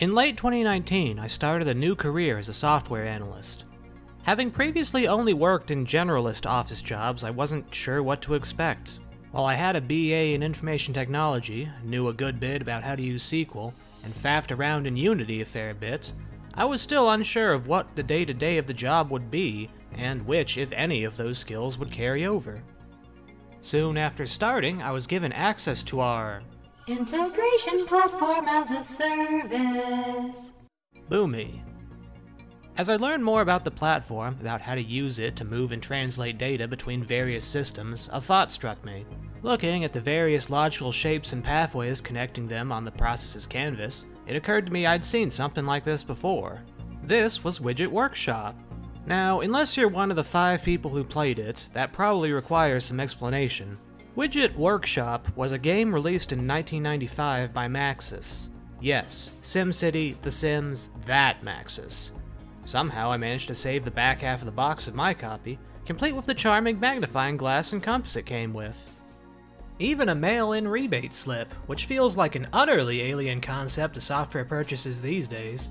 In late 2019, I started a new career as a software analyst. Having previously only worked in generalist office jobs, I wasn't sure what to expect. While I had a BA in information technology, knew a good bit about how to use SQL, and faffed around in Unity a fair bit, I was still unsure of what the day to day of the job would be, and which, if any, of those skills would carry over. Soon after starting, I was given access to our Integration Platform as a Service. Boomi. As I learned more about the platform, about how to use it to move and translate data between various systems, a thought struck me. Looking at the various logical shapes and pathways connecting them on the process's canvas, it occurred to me I'd seen something like this before. This was Widget Workshop. Now, unless you're one of the five people who played it, that probably requires some explanation. Widget Workshop was a game released in 1995 by Maxis. Yes, SimCity, The Sims, that Maxis. Somehow I managed to save the back half of the box of my copy, complete with the charming magnifying glass and compass it came with. Even a mail-in rebate slip, which feels like an utterly alien concept to software purchases these days.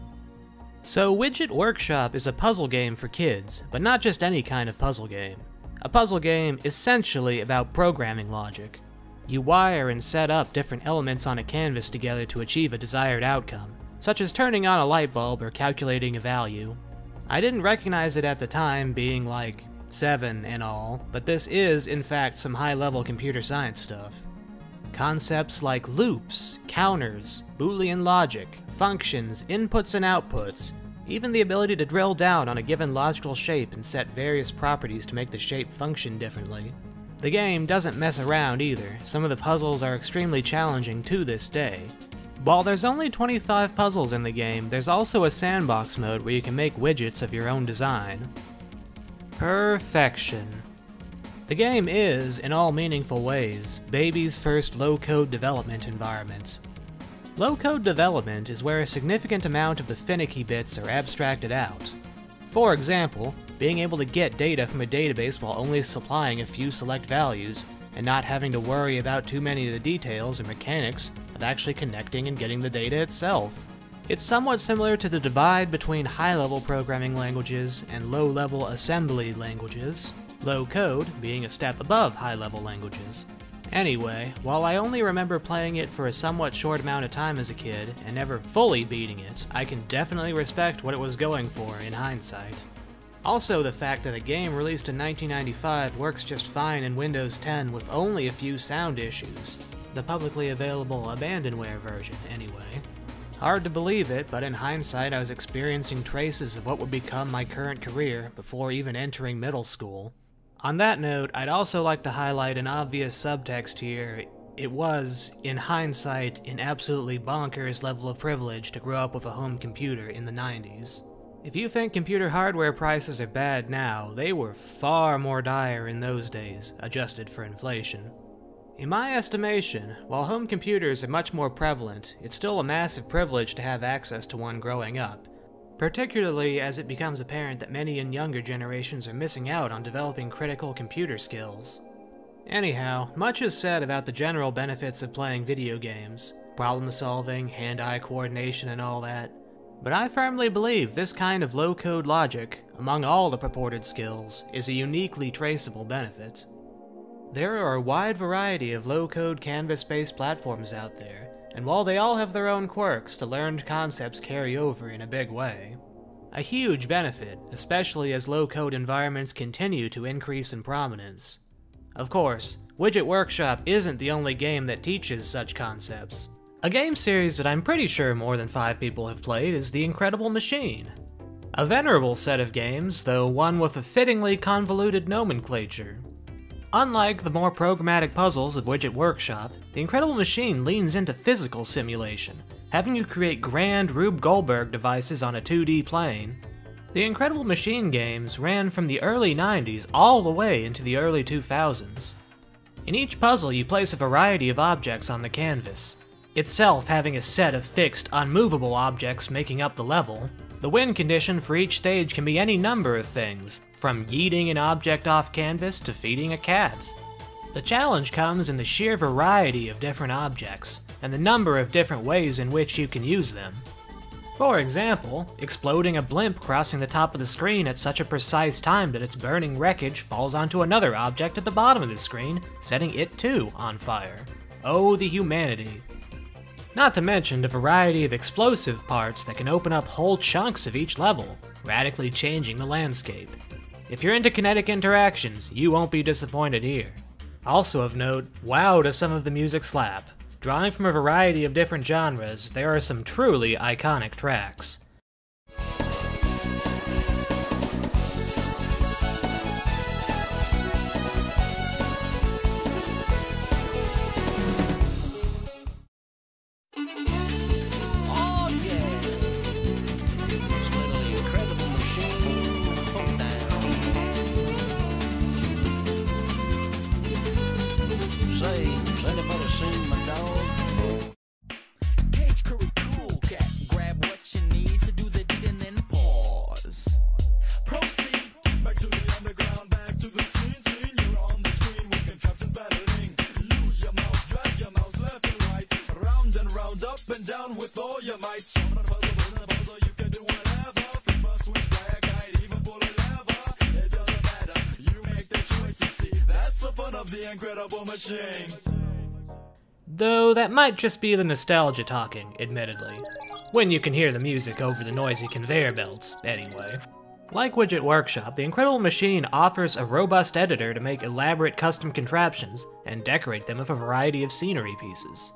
So Widget Workshop is a puzzle game for kids, but not just any kind of puzzle game. A puzzle game essentially about programming logic. You wire and set up different elements on a canvas together to achieve a desired outcome, such as turning on a light bulb or calculating a value. I didn't recognize it at the time, being like 7 and all, but this is, in fact, some high level computer science stuff. Concepts like loops, counters, Boolean logic, functions, inputs and outputs, even the ability to drill down on a given logical shape and set various properties to make the shape function differently. The game doesn't mess around either, some of the puzzles are extremely challenging to this day. While there's only 25 puzzles in the game, there's also a sandbox mode where you can make widgets of your own design. Perfection. The game is, in all meaningful ways, Baby's first low-code development environment. Low-code development is where a significant amount of the finicky bits are abstracted out. For example, being able to get data from a database while only supplying a few select values, and not having to worry about too many of the details or mechanics of actually connecting and getting the data itself. It's somewhat similar to the divide between high-level programming languages and low-level assembly languages, low code being a step above high-level languages. Anyway, while I only remember playing it for a somewhat short amount of time as a kid, and never fully beating it, I can definitely respect what it was going for in hindsight. Also, the fact that a game released in 1995 works just fine in Windows 10 with only a few sound issues. The publicly available abandonware version, anyway. Hard to believe it, but in hindsight, I was experiencing traces of what would become my current career before even entering middle school. On that note, I'd also like to highlight an obvious subtext here. It was, in hindsight, an absolutely bonkers level of privilege to grow up with a home computer in the 90s. If you think computer hardware prices are bad now, they were far more dire in those days, adjusted for inflation. In my estimation, while home computers are much more prevalent, it's still a massive privilege to have access to one growing up, particularly as it becomes apparent that many in younger generations are missing out on developing critical computer skills. Anyhow, much is said about the general benefits of playing video games, problem solving, hand-eye coordination and all that, but I firmly believe this kind of low-code logic, among all the purported skills, is a uniquely traceable benefit. There are a wide variety of low-code canvas-based platforms out there, and while they all have their own quirks, the learned concepts carry over in a big way. A huge benefit, especially as low-code environments continue to increase in prominence. Of course, Widget Workshop isn't the only game that teaches such concepts. A game series that I'm pretty sure more than five people have played is The Incredible Machine. A venerable set of games, though one with a fittingly convoluted nomenclature. Unlike the more programmatic puzzles of Widget Workshop, The Incredible Machine leans into physical simulation, having you create grand Rube Goldberg devices on a 2D plane. The Incredible Machine games ran from the early 90s all the way into the early 2000s. In each puzzle, you place a variety of objects on the canvas, itself having a set of fixed, unmovable objects making up the level. The win condition for each stage can be any number of things, from yeeting an object off canvas to feeding a cat. The challenge comes in the sheer variety of different objects, and the number of different ways in which you can use them. For example, exploding a blimp crossing the top of the screen at such a precise time that its burning wreckage falls onto another object at the bottom of the screen, setting it too on fire. Oh, the humanity. Not to mention the variety of explosive parts that can open up whole chunks of each level, radically changing the landscape. If you're into kinetic interactions, you won't be disappointed here. Also of note, wow does some of the music slap. Drawing from a variety of different genres, there are some truly iconic tracks. Though that might just be the nostalgia talking, admittedly. When you can hear the music over the noisy conveyor belts, anyway. Like Widget Workshop, the Incredible Machine offers a robust editor to make elaborate custom contraptions and decorate them with a variety of scenery pieces.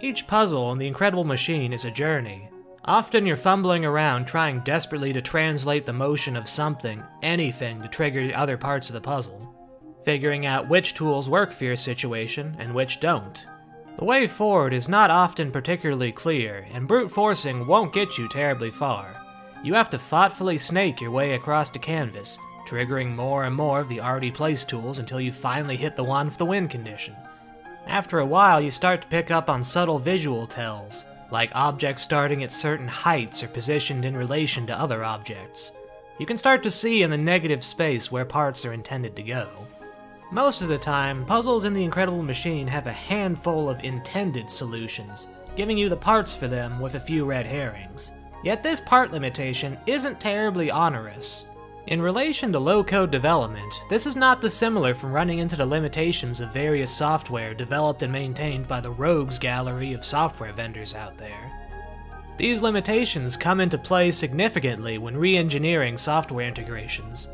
Each puzzle on the Incredible Machine is a journey. Often you're fumbling around trying desperately to translate the motion of something, anything, to trigger the other parts of the puzzle. Figuring out which tools work for your situation and which don't. The way forward is not often particularly clear, and brute forcing won't get you terribly far. You have to thoughtfully snake your way across the canvas, triggering more and more of the already placed tools until you finally hit the one with the win condition. After a while, you start to pick up on subtle visual tells, like objects starting at certain heights or positioned in relation to other objects. You can start to see in the negative space where parts are intended to go. Most of the time, puzzles in the Incredible Machine have a handful of intended solutions, giving you the parts for them with a few red herrings. Yet this part limitation isn't terribly onerous. In relation to low-code development, this is not dissimilar from running into the limitations of various software developed and maintained by the rogues gallery of software vendors out there. These limitations come into play significantly when re-engineering software integrations.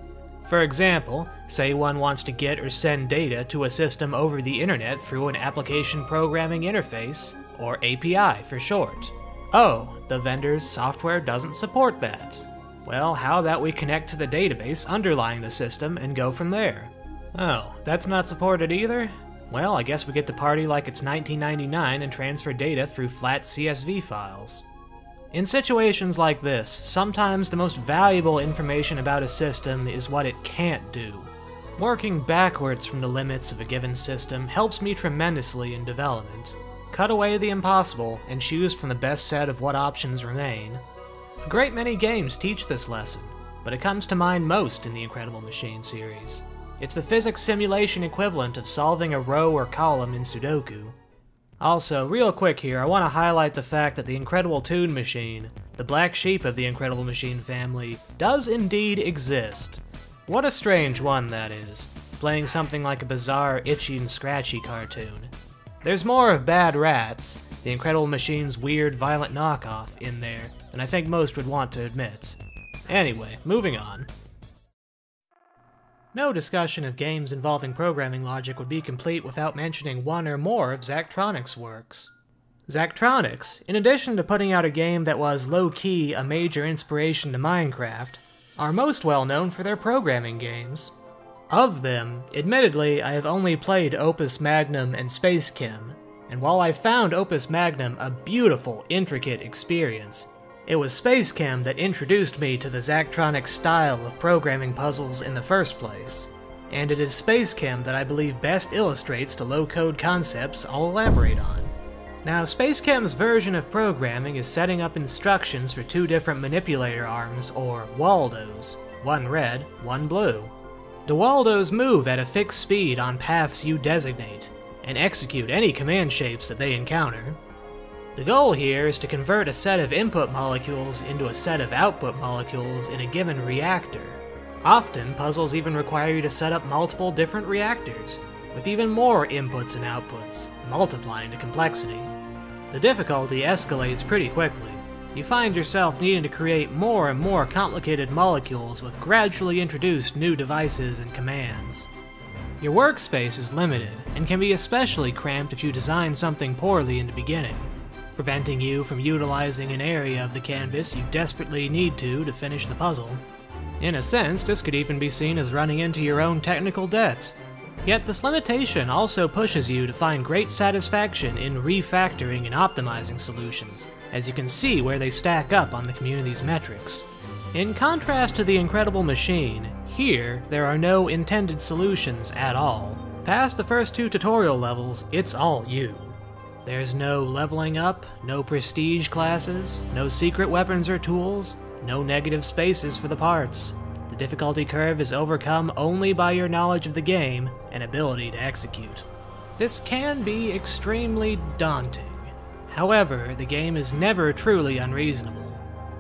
For example, say one wants to get or send data to a system over the internet through an application programming interface, or API for short. Oh, the vendor's software doesn't support that. Well, how about we connect to the database underlying the system and go from there? Oh, that's not supported either? Well, I guess we get to party like it's 1999 and transfer data through flat CSV files. In situations like this, sometimes the most valuable information about a system is what it can't do. Working backwards from the limits of a given system helps me tremendously in development. Cut away the impossible and choose from the best set of what options remain. A great many games teach this lesson, but it comes to mind most in the Incredible Machine series. It's the physics simulation equivalent of solving a row or column in Sudoku. Also, real quick here, I want to highlight the fact that the Incredible Toon Machine, the black sheep of the Incredible Machine family, does indeed exist. What a strange one that is, playing something like a bizarre itchy and scratchy cartoon. There's more of Bad Rats, the Incredible Machine's weird, violent knockoff, in there than I think most would want to admit. Anyway, moving on. No discussion of games involving programming logic would be complete without mentioning one or more of Zachtronics' works. Zachtronics, in addition to putting out a game that was low-key a major inspiration to Minecraft, are most well known for their programming games. Of them, admittedly, I have only played Opus Magnum and SpaceChem, and while I found Opus Magnum a beautiful, intricate experience, it was SpaceChem that introduced me to the Zachtronics style of programming puzzles in the first place. And it is SpaceChem that I believe best illustrates the low-code concepts I'll elaborate on. Now, SpaceChem's version of programming is setting up instructions for two different manipulator arms, or Waldos, one red, one blue. The Waldos move at a fixed speed on paths you designate, and execute any command shapes that they encounter. The goal here is to convert a set of input molecules into a set of output molecules in a given reactor. Often, puzzles even require you to set up multiple different reactors, with even more inputs and outputs, multiplying the complexity. The difficulty escalates pretty quickly. You find yourself needing to create more and more complicated molecules with gradually introduced new devices and commands. Your workspace is limited, and can be especially cramped if you design something poorly in the beginning, preventing you from utilizing an area of the canvas you desperately need to to finish the puzzle. In a sense, this could even be seen as running into your own technical debt. Yet this limitation also pushes you to find great satisfaction in refactoring and optimizing solutions, as you can see where they stack up on the community's metrics. In contrast to the Incredible Machine, here there are no intended solutions at all. Past the first two tutorial levels, it's all you. There's no leveling up, no prestige classes, no secret weapons or tools, no negative spaces for the parts. The difficulty curve is overcome only by your knowledge of the game and ability to execute. This can be extremely daunting. However, the game is never truly unreasonable.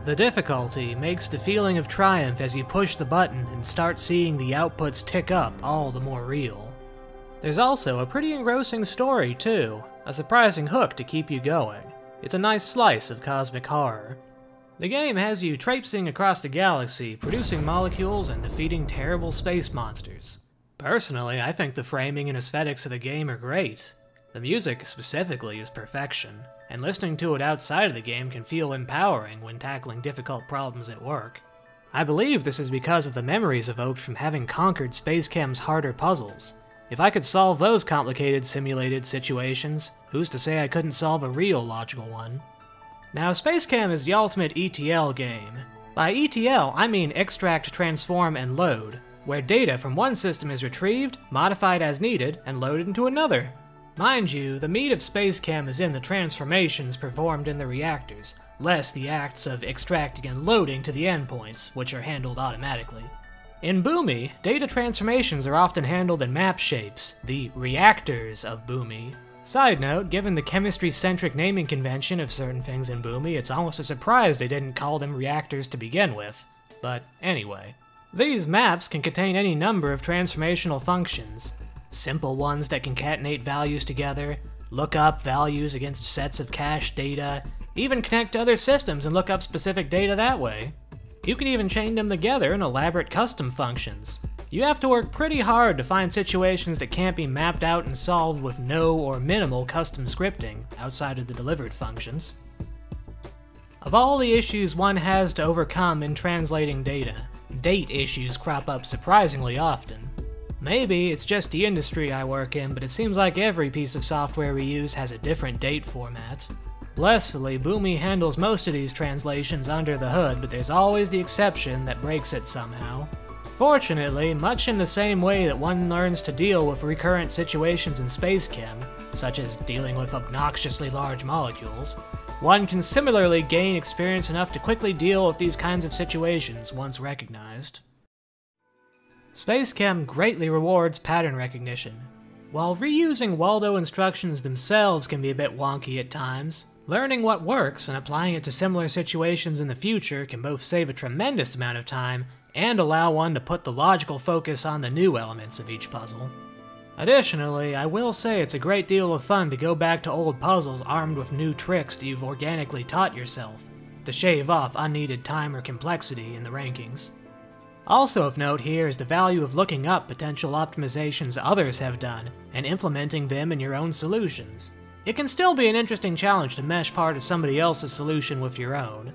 The difficulty makes the feeling of triumph as you push the button and start seeing the outputs tick up all the more real. There's also a pretty engrossing story, too, a surprising hook to keep you going. It's a nice slice of cosmic horror. The game has you traipsing across the galaxy, producing molecules and defeating terrible space monsters. Personally, I think the framing and aesthetics of the game are great. The music, specifically, is perfection, and listening to it outside of the game can feel empowering when tackling difficult problems at work. I believe this is because of the memories evoked from having conquered SpaceChem's harder puzzles. If I could solve those complicated simulated situations, who's to say I couldn't solve a real logical one? Now, SpaceChem is the ultimate ETL game. By ETL, I mean extract, transform, and load, where data from one system is retrieved, modified as needed, and loaded into another. Mind you, the meat of SpaceChem is in the transformations performed in the reactors, less the acts of extracting and loading to the endpoints, which are handled automatically. In Boomi, data transformations are often handled in map shapes, the reactors of Boomi. Side note, given the chemistry-centric naming convention of certain things in Boomi, it's almost a surprise they didn't call them reactors to begin with. But anyway. These maps can contain any number of transformational functions, simple ones that concatenate values together, look up values against sets of cached data, even connect to other systems and look up specific data that way. You can even chain them together in elaborate custom functions. You have to work pretty hard to find situations that can't be mapped out and solved with no or minimal custom scripting outside of the delivered functions. Of all the issues one has to overcome in translating data, date issues crop up surprisingly often. Maybe it's just the industry I work in, but it seems like every piece of software we use has a different date format. Blissfully, Boomi handles most of these translations under the hood, but there's always the exception that breaks it somehow. Fortunately, much in the same way that one learns to deal with recurrent situations in SpaceChem, such as dealing with obnoxiously large molecules, one can similarly gain experience enough to quickly deal with these kinds of situations once recognized. SpaceChem greatly rewards pattern recognition. While reusing Waldo instructions themselves can be a bit wonky at times, learning what works and applying it to similar situations in the future can both save a tremendous amount of time and allow one to put the logical focus on the new elements of each puzzle. Additionally, I will say it's a great deal of fun to go back to old puzzles armed with new tricks that you've organically taught yourself, to shave off unneeded time or complexity in the rankings. Also of note here is the value of looking up potential optimizations others have done and implementing them in your own solutions. It can still be an interesting challenge to mesh part of somebody else's solution with your own.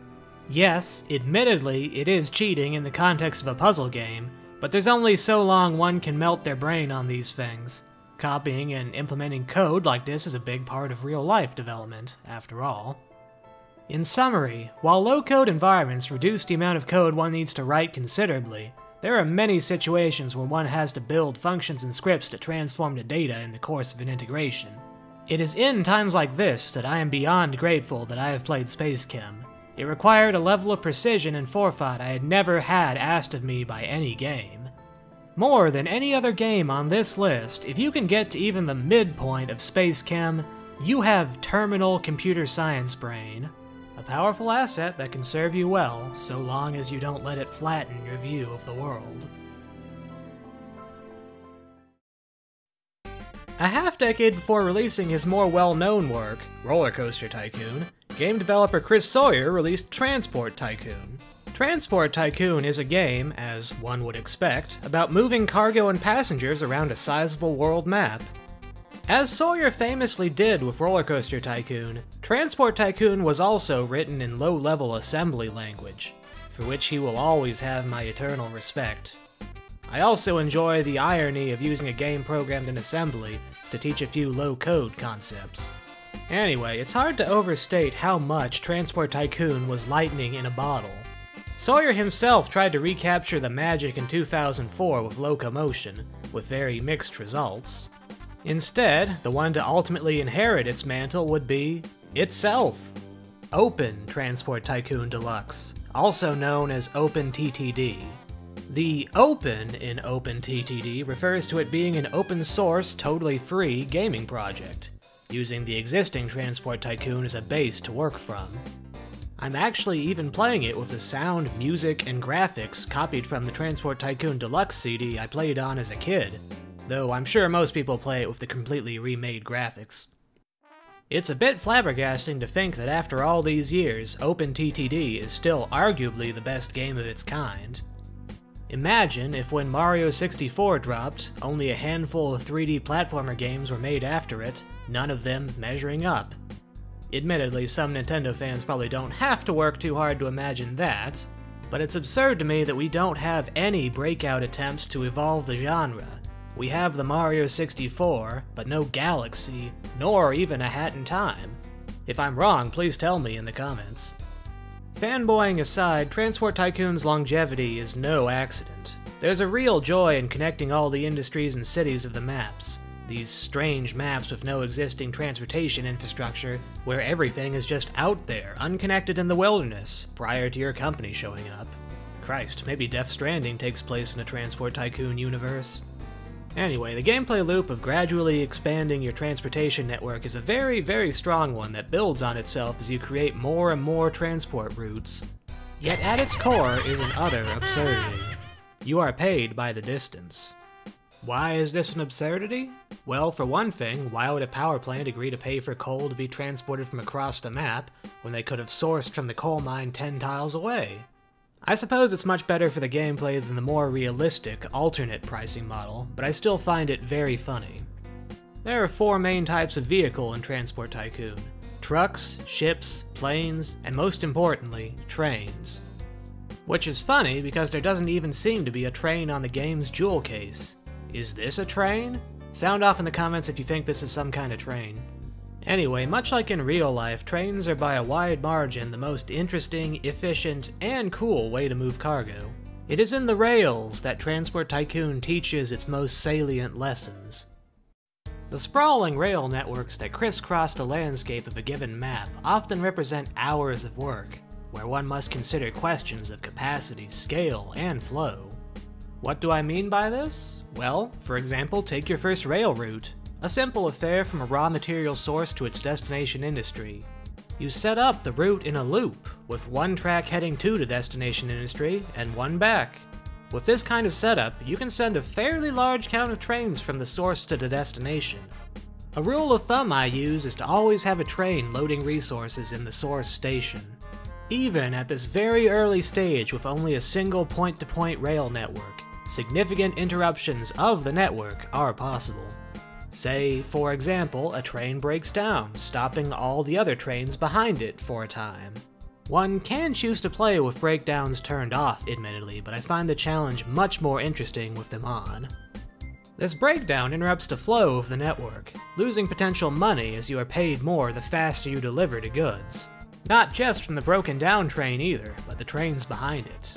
Yes, admittedly, it is cheating in the context of a puzzle game, but there's only so long one can melt their brain on these things. Copying and implementing code like this is a big part of real life development, after all. In summary, while low-code environments reduce the amount of code one needs to write considerably, there are many situations where one has to build functions and scripts to transform the data in the course of an integration. It is in times like this that I am beyond grateful that I have played SpaceChem. It required a level of precision and forethought I had never had asked of me by any game. More than any other game on this list, if you can get to even the midpoint of SpaceChem, You have terminal computer science brain, a powerful asset that can serve you well so long as you don't let it flatten your view of the world. A half decade before releasing his more well known work, Roller Coaster Tycoon, game developer Chris Sawyer released Transport Tycoon. Transport Tycoon is a game, as one would expect, about moving cargo and passengers around a sizable world map. As Sawyer famously did with Roller Coaster Tycoon, Transport Tycoon was also written in low level assembly language, for which he will always have my eternal respect. I also enjoy the irony of using a game programmed in assembly to teach a few low code concepts. Anyway, it's hard to overstate how much Transport Tycoon was lightning in a bottle. Sawyer himself tried to recapture the magic in 2004 with Locomotion, with very mixed results. Instead, the one to ultimately inherit its mantle would be itself. Open Transport Tycoon Deluxe, also known as OpenTTD. The open in OpenTTD refers to it being an open source, totally free gaming project, using the existing Transport Tycoon as a base to work from. I'm actually even playing it with the sound, music, and graphics copied from the Transport Tycoon Deluxe CD I played on as a kid, though I'm sure most people play it with the completely remade graphics. It's a bit flabbergasting to think that after all these years, OpenTTD is still arguably the best game of its kind. Imagine if when Mario 64 dropped, only a handful of 3D platformer games were made after it, none of them measuring up. Admittedly, some Nintendo fans probably don't have to work too hard to imagine that, but it's absurd to me that we don't have any breakout attempts to evolve the genre. We have the Mario 64, but no Galaxy, nor even a Hat in Time. If I'm wrong, please tell me in the comments. Fanboying aside, Transport Tycoon's longevity is no accident. There's a real joy in connecting all the industries and cities of the maps. These strange maps with no existing transportation infrastructure, where everything is just out there, unconnected in the wilderness, prior to your company showing up. Christ, maybe Death Stranding takes place in a Transport Tycoon universe. Anyway, the gameplay loop of gradually expanding your transportation network is a very, very strong one that builds on itself as you create more and more transport routes. Yet at its core is an utter absurdity. You are paid by the distance. Why is this an absurdity? Well, for one thing, why would a power plant agree to pay for coal to be transported from across the map when they could have sourced from the coal mine 10 tiles away? I suppose it's much better for the gameplay than the more realistic, alternate pricing model, but I still find it very funny. There are four main types of vehicle in Transport Tycoon. Trucks, ships, planes, and most importantly, trains. Which is funny because there doesn't even seem to be a train on the game's jewel case. Is this a train? Sound off in the comments if you think this is some kind of train. Anyway, much like in real life, trains are by a wide margin the most interesting, efficient, and cool way to move cargo. It is in the rails that Transport Tycoon teaches its most salient lessons. The sprawling rail networks that crisscross the landscape of a given map often represent hours of work, where one must consider questions of capacity, scale, and flow. What do I mean by this? Well, for example, take your first rail route. A simple affair from a raw material source to its destination industry. You set up the route in a loop, with one track heading to the destination industry and one back. With this kind of setup, you can send a fairly large count of trains from the source to the destination. A rule of thumb I use is to always have a train loading resources in the source station. Even at this very early stage with only a single point-to-point rail network, significant interruptions of the network are possible. Say, for example, a train breaks down, stopping all the other trains behind it for a time. One can choose to play with breakdowns turned off, admittedly, but I find the challenge much more interesting with them on. This breakdown interrupts the flow of the network, losing potential money as you are paid more the faster you deliver the goods. Not just from the broken down train either, but the trains behind it.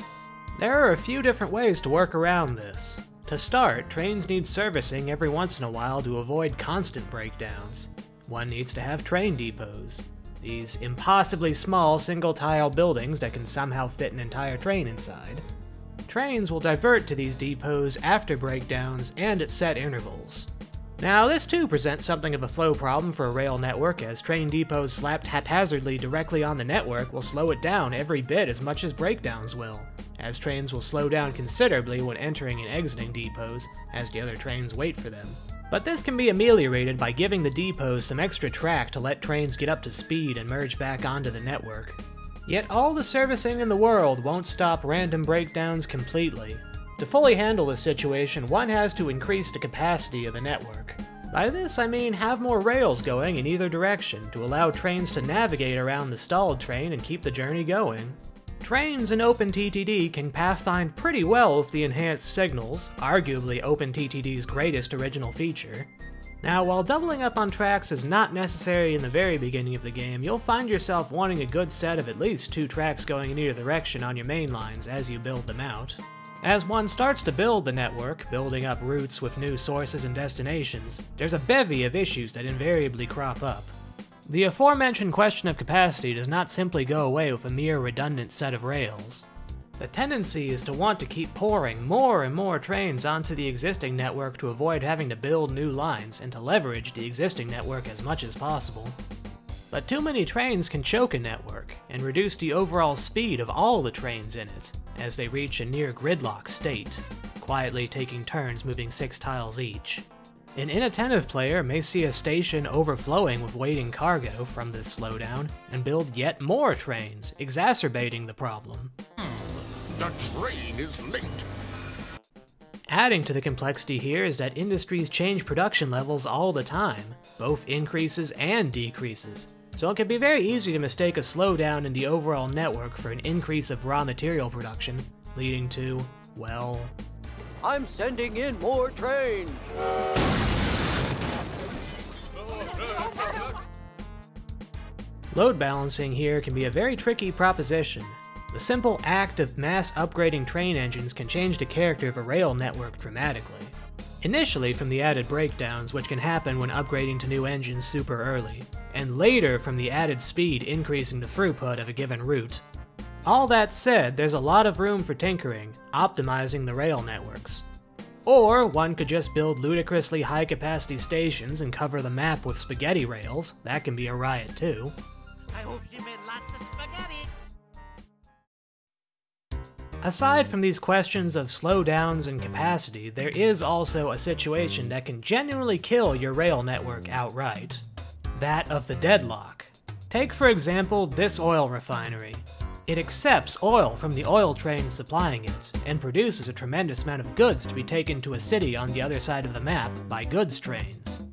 There are a few different ways to work around this. To start, trains need servicing every once in a while to avoid constant breakdowns. One needs to have train depots. These impossibly small single-tile buildings that can somehow fit an entire train inside. Trains will divert to these depots after breakdowns and at set intervals. Now, this too presents something of a flow problem for a rail network, as train depots slapped haphazardly directly on the network will slow it down every bit as much as breakdowns will, as trains will slow down considerably when entering and exiting depots, as the other trains wait for them. But this can be ameliorated by giving the depots some extra track to let trains get up to speed and merge back onto the network. Yet all the servicing in the world won't stop random breakdowns completely. To fully handle this situation, one has to increase the capacity of the network. By this I mean have more rails going in either direction to allow trains to navigate around the stalled train and keep the journey going. Trains in OpenTTD can pathfind pretty well with the enhanced signals, arguably OpenTTD's greatest original feature. Now, while doubling up on tracks is not necessary in the very beginning of the game, you'll find yourself wanting a good set of at least two tracks going in either direction on your main lines as you build them out. As one starts to build the network, building up routes with new sources and destinations, there's a bevy of issues that invariably crop up. The aforementioned question of capacity does not simply go away with a mere redundant set of rails. The tendency is to want to keep pouring more and more trains onto the existing network to avoid having to build new lines and to leverage the existing network as much as possible. But too many trains can choke a network and reduce the overall speed of all the trains in it as they reach a near gridlock state, quietly taking turns moving six tiles each. An inattentive player may see a station overflowing with waiting cargo from this slowdown and build yet more trains, exacerbating the problem. The train is late. Adding to the complexity here is that industries change production levels all the time, both increases and decreases, so it can be very easy to mistake a slowdown in the overall network for an increase of raw material production, leading to, well, I'm sending in more trains. Load balancing here can be a very tricky proposition. The simple act of mass upgrading train engines can change the character of a rail network dramatically. Initially from the added breakdowns which can happen when upgrading to new engines super early, and later from the added speed increasing the throughput of a given route. All that said, there's a lot of room for tinkering, optimizing the rail networks. Or one could just build ludicrously high capacity stations and cover the map with spaghetti rails, that can be a riot too. I hope she made lots of spaghetti. Aside from these questions of slowdowns and capacity, there is also a situation that can genuinely kill your rail network outright. That of the deadlock. Take for example this oil refinery. It accepts oil from the oil trains supplying it, and produces a tremendous amount of goods to be taken to a city on the other side of the map by goods trains.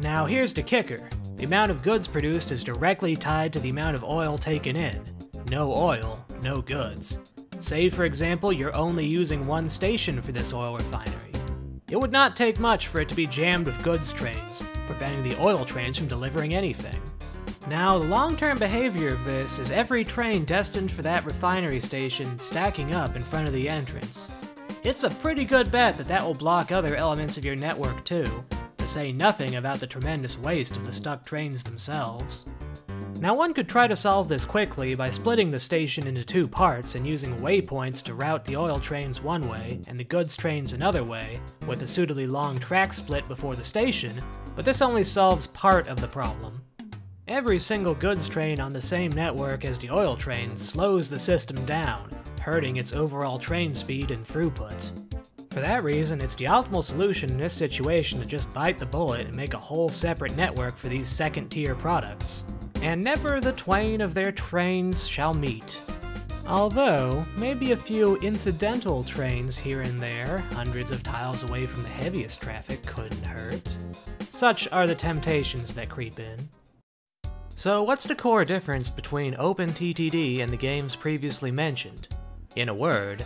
Now here's the kicker. The amount of goods produced is directly tied to the amount of oil taken in. No oil, no goods. Say for example you're only using one station for this oil refinery. It would not take much for it to be jammed with goods trains, preventing the oil trains from delivering anything. Now, the long-term behavior of this is every train destined for that refinery station stacking up in front of the entrance. It's a pretty good bet that that will block other elements of your network too, to say nothing about the tremendous waste of the stuck trains themselves. Now one could try to solve this quickly by splitting the station into two parts and using waypoints to route the oil trains one way and the goods trains another way, with a suitably long track split before the station, but this only solves part of the problem. Every single goods train on the same network as the oil train slows the system down, hurting its overall train speed and throughput. For that reason, it's the optimal solution in this situation to just bite the bullet and make a whole separate network for these second tier products. And never the twain of their trains shall meet. Although, maybe a few incidental trains here and there, hundreds of tiles away from the heaviest traffic, couldn't hurt. Such are the temptations that creep in. So what's the core difference between OpenTTD and the games previously mentioned? In a word,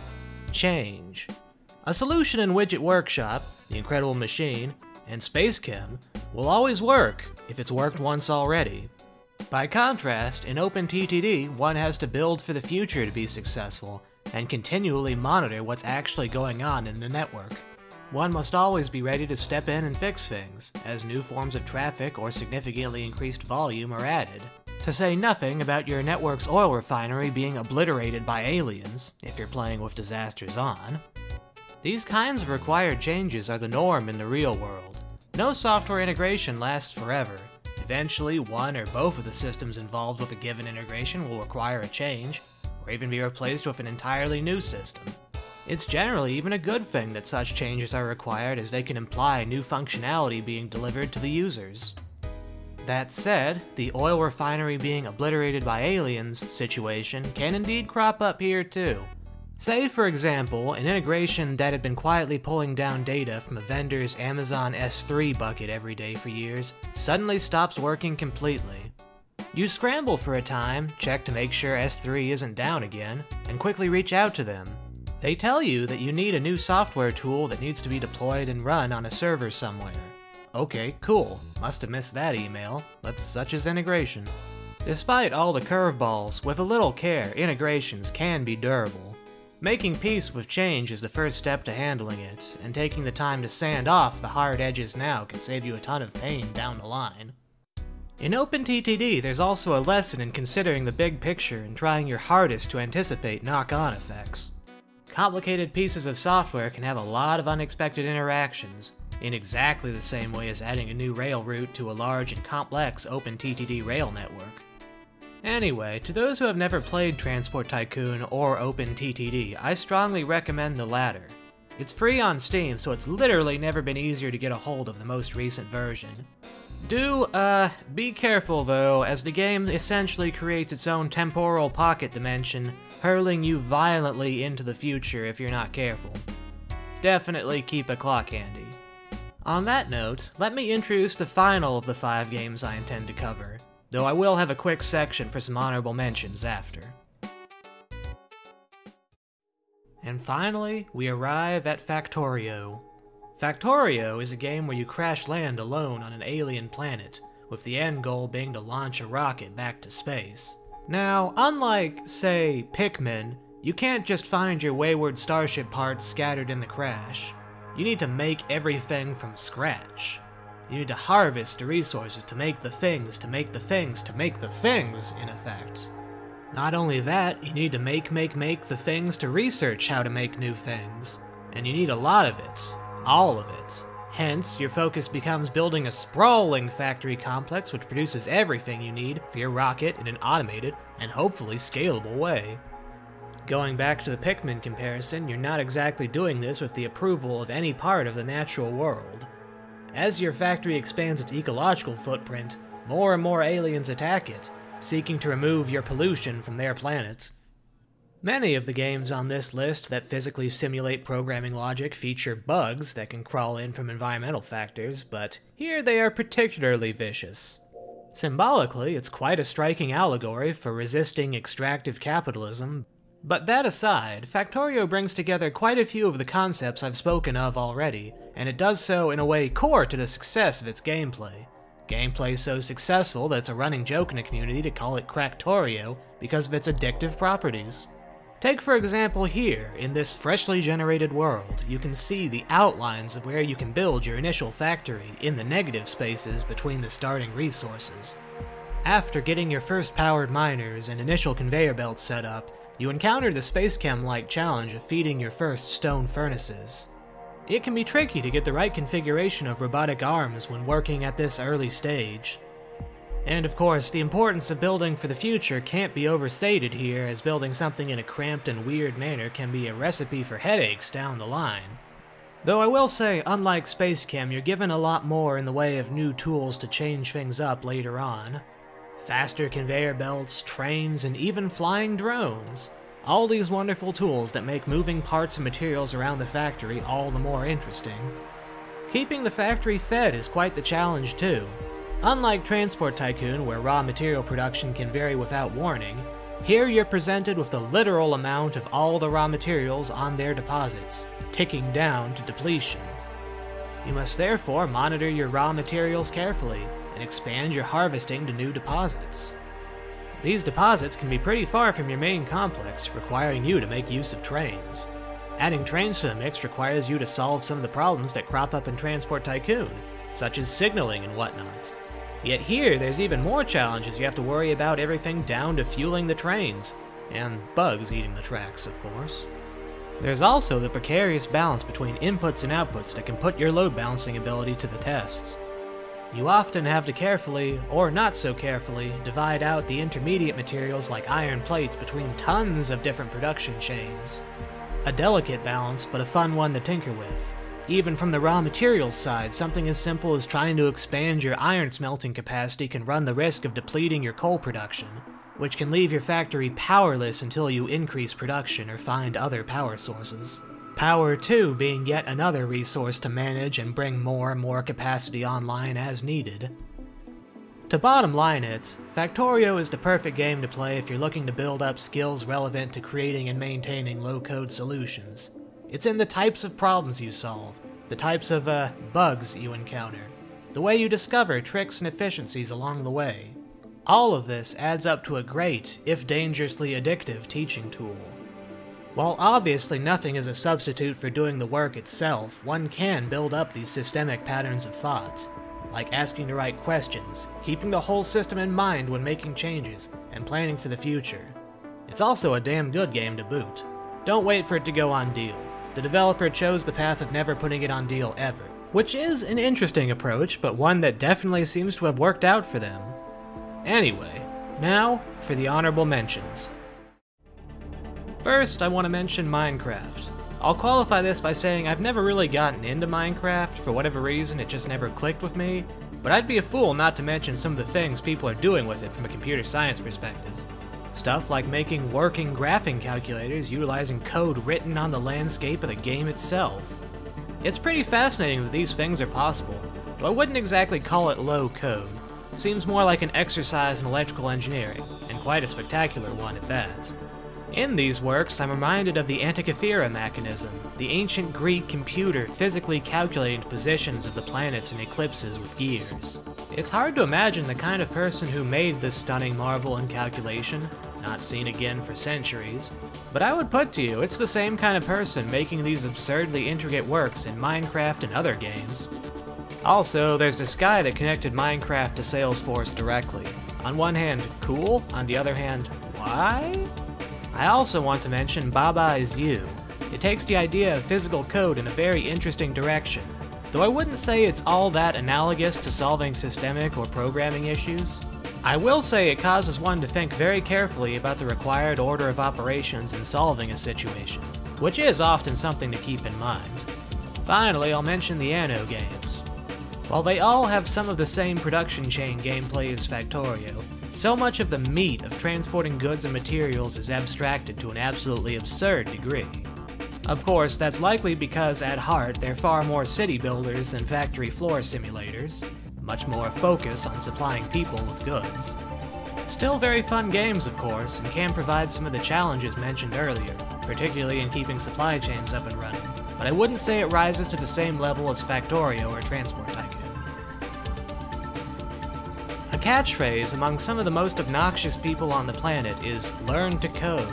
change. A solution in Widget Workshop, The Incredible Machine, and SpaceChem will always work if it's worked once already. By contrast, in OpenTTD, one has to build for the future to be successful, and continually monitor what's actually going on in the network. One must always be ready to step in and fix things, as new forms of traffic or significantly increased volume are added. To say nothing about your network's oil refinery being obliterated by aliens, if you're playing with disasters on. These kinds of required changes are the norm in the real world, No software integration lasts forever. Eventually, one or both of the systems involved with a given integration will require a change, or even be replaced with an entirely new system. It's generally even a good thing that such changes are required as they can imply new functionality being delivered to the users. That said, the oil refinery being obliterated by aliens situation can indeed crop up here too. Say, for example, an integration that had been quietly pulling down data from a vendor's Amazon S3 bucket every day for years suddenly stops working completely. You scramble for a time, check to make sure S3 isn't down again, and quickly reach out to them. They tell you that you need a new software tool that needs to be deployed and run on a server somewhere. Okay, cool. Must have missed that email. That's such as integration. Despite all the curveballs, with a little care, integrations can be durable. Making peace with change is the first step to handling it, and taking the time to sand off the hard edges now can save you a ton of pain down the line. In OpenTTD, there's also a lesson in considering the big picture and trying your hardest to anticipate knock-on effects. Complicated pieces of software can have a lot of unexpected interactions, in exactly the same way as adding a new rail route to a large and complex OpenTTD rail network. Anyway, to those who have never played Transport Tycoon or OpenTTD, I strongly recommend the latter. It's free on Steam, so it's literally never been easier to get a hold of the most recent version. Do, uh, be careful though, as the game essentially creates its own temporal pocket dimension, hurling you violently into the future if you're not careful. Definitely keep a clock handy. On that note, let me introduce the final of the five games I intend to cover, though I will have a quick section for some honorable mentions after. And finally, we arrive at Factorio. Factorio is a game where you crash land alone on an alien planet, with the end goal being to launch a rocket back to space. Now, unlike, say, Pikmin, you can't just find your wayward starship parts scattered in the crash. You need to make everything from scratch. You need to harvest the resources to make the things, to make the things, to make the things, in effect. Not only that, you need to make, make, make the things to research how to make new things. And you need a lot of it. All of it. Hence, your focus becomes building a sprawling factory complex which produces everything you need for your rocket in an automated and hopefully scalable way. Going back to the Pikmin comparison, you're not exactly doing this with the approval of any part of the natural world. As your factory expands its ecological footprint, more and more aliens attack it, seeking to remove your pollution from their planet. Many of the games on this list that physically simulate programming logic feature bugs that can crawl in from environmental factors, but here they are particularly vicious. Symbolically, it's quite a striking allegory for resisting extractive capitalism, but that aside, Factorio brings together quite a few of the concepts I've spoken of already, and it does so in a way core to the success of its gameplay. Gameplay so successful that it's a running joke in the community to call it Cracktorio because of its addictive properties. Take for example here, in this freshly generated world, you can see the outlines of where you can build your initial factory in the negative spaces between the starting resources. After getting your first powered miners and initial conveyor belts set up, you encounter the SpaceChem-like challenge of feeding your first stone furnaces. It can be tricky to get the right configuration of robotic arms when working at this early stage. And of course, the importance of building for the future can't be overstated here, as building something in a cramped and weird manner can be a recipe for headaches down the line. Though I will say, unlike SpaceChem, you're given a lot more in the way of new tools to change things up later on. Faster conveyor belts, trains, and even flying drones. All these wonderful tools that make moving parts and materials around the factory all the more interesting. Keeping the factory fed is quite the challenge too. Unlike Transport Tycoon, where raw material production can vary without warning, here you're presented with the literal amount of all the raw materials on their deposits, ticking down to depletion. You must therefore monitor your raw materials carefully and expand your harvesting to new deposits. These deposits can be pretty far from your main complex, requiring you to make use of trains. Adding trains to the mix requires you to solve some of the problems that crop up in Transport Tycoon, such as signaling and whatnot. Yet here, there's even more challenges you have to worry about everything down to fueling the trains, and bugs eating the tracks, of course. There's also the precarious balance between inputs and outputs that can put your load balancing ability to the test. You often have to carefully, or not so carefully, divide out the intermediate materials like iron plates between tons of different production chains. A delicate balance, but a fun one to tinker with. Even from the raw materials side, something as simple as trying to expand your iron smelting capacity can run the risk of depleting your coal production, which can leave your factory powerless until you increase production or find other power sources. Power 2 being yet another resource to manage and bring more and more capacity online as needed. To bottom line it, Factorio is the perfect game to play if you're looking to build up skills relevant to creating and maintaining low-code solutions. It's in the types of problems you solve, the types of, uh, bugs you encounter, the way you discover tricks and efficiencies along the way. All of this adds up to a great, if dangerously addictive, teaching tool. While obviously nothing is a substitute for doing the work itself, one can build up these systemic patterns of thought, like asking the right questions, keeping the whole system in mind when making changes, and planning for the future. It's also a damn good game to boot. Don't wait for it to go on deal. The developer chose the path of never putting it on deal ever, which is an interesting approach, but one that definitely seems to have worked out for them. Anyway, now for the honorable mentions. First, I want to mention Minecraft. I'll qualify this by saying I've never really gotten into Minecraft, for whatever reason it just never clicked with me, but I'd be a fool not to mention some of the things people are doing with it from a computer science perspective. Stuff like making working graphing calculators utilizing code written on the landscape of the game itself. It's pretty fascinating that these things are possible, though I wouldn't exactly call it low code. Seems more like an exercise in electrical engineering, and quite a spectacular one at that. In these works, I'm reminded of the Antikythera mechanism, the ancient Greek computer physically calculating positions of the planets and eclipses with gears. It's hard to imagine the kind of person who made this stunning marvel in calculation, not seen again for centuries, but I would put to you it's the same kind of person making these absurdly intricate works in Minecraft and other games. Also, there's this guy that connected Minecraft to Salesforce directly. On one hand, cool, on the other hand, why? I also want to mention Baba is You. It takes the idea of physical code in a very interesting direction, though I wouldn't say it's all that analogous to solving systemic or programming issues. I will say it causes one to think very carefully about the required order of operations in solving a situation, which is often something to keep in mind. Finally, I'll mention the Anno games. While they all have some of the same production chain gameplay as Factorio, so much of the meat of transporting goods and materials is abstracted to an absolutely absurd degree. Of course, that's likely because at heart they're far more city builders than factory floor simulators, much more focus on supplying people with goods. Still very fun games, of course, and can provide some of the challenges mentioned earlier, particularly in keeping supply chains up and running, but I wouldn't say it rises to the same level as Factorio or Transport Tycoon. A catchphrase among some of the most obnoxious people on the planet is learn to code.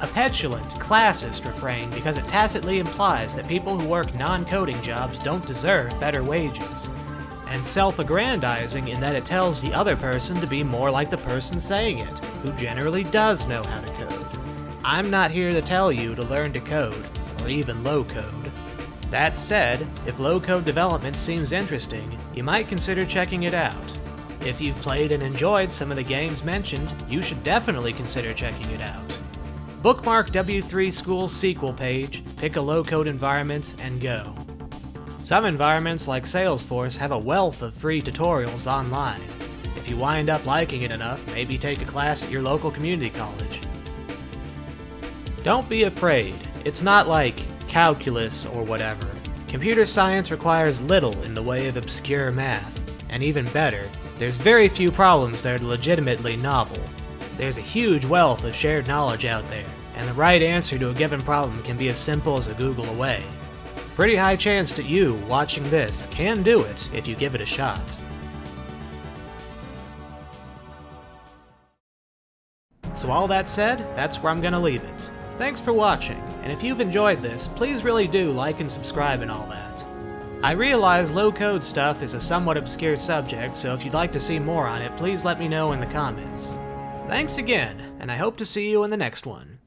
A petulant, classist refrain because it tacitly implies that people who work non coding jobs don't deserve better wages. And self aggrandizing in that it tells the other person to be more like the person saying it, who generally does know how to code. I'm not here to tell you to learn to code, or even low code. That said, if low code development seems interesting, you might consider checking it out. If you've played and enjoyed some of the games mentioned, you should definitely consider checking it out. Bookmark W3 School's SQL page, pick a low code environment, and go. Some environments like Salesforce have a wealth of free tutorials online. If you wind up liking it enough, maybe take a class at your local community college. Don't be afraid, it's not like calculus or whatever. Computer science requires little in the way of obscure math, and even better, there's very few problems that are legitimately novel. There's a huge wealth of shared knowledge out there, and the right answer to a given problem can be as simple as a Google away. Pretty high chance that you, watching this, can do it if you give it a shot. So all that said, that's where I'm gonna leave it. Thanks for watching, and if you've enjoyed this, please really do like and subscribe and all that. I realize low-code stuff is a somewhat obscure subject, so if you'd like to see more on it, please let me know in the comments. Thanks again, and I hope to see you in the next one.